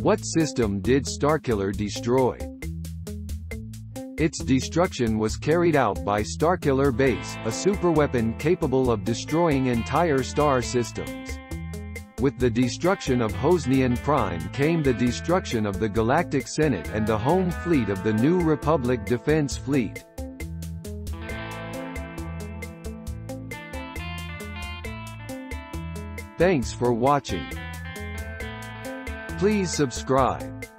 What system did Starkiller destroy? Its destruction was carried out by Starkiller Base, a superweapon capable of destroying entire star systems. With the destruction of Hosnian Prime came the destruction of the Galactic Senate and the home fleet of the New Republic Defense Fleet. Thanks for watching. Please subscribe.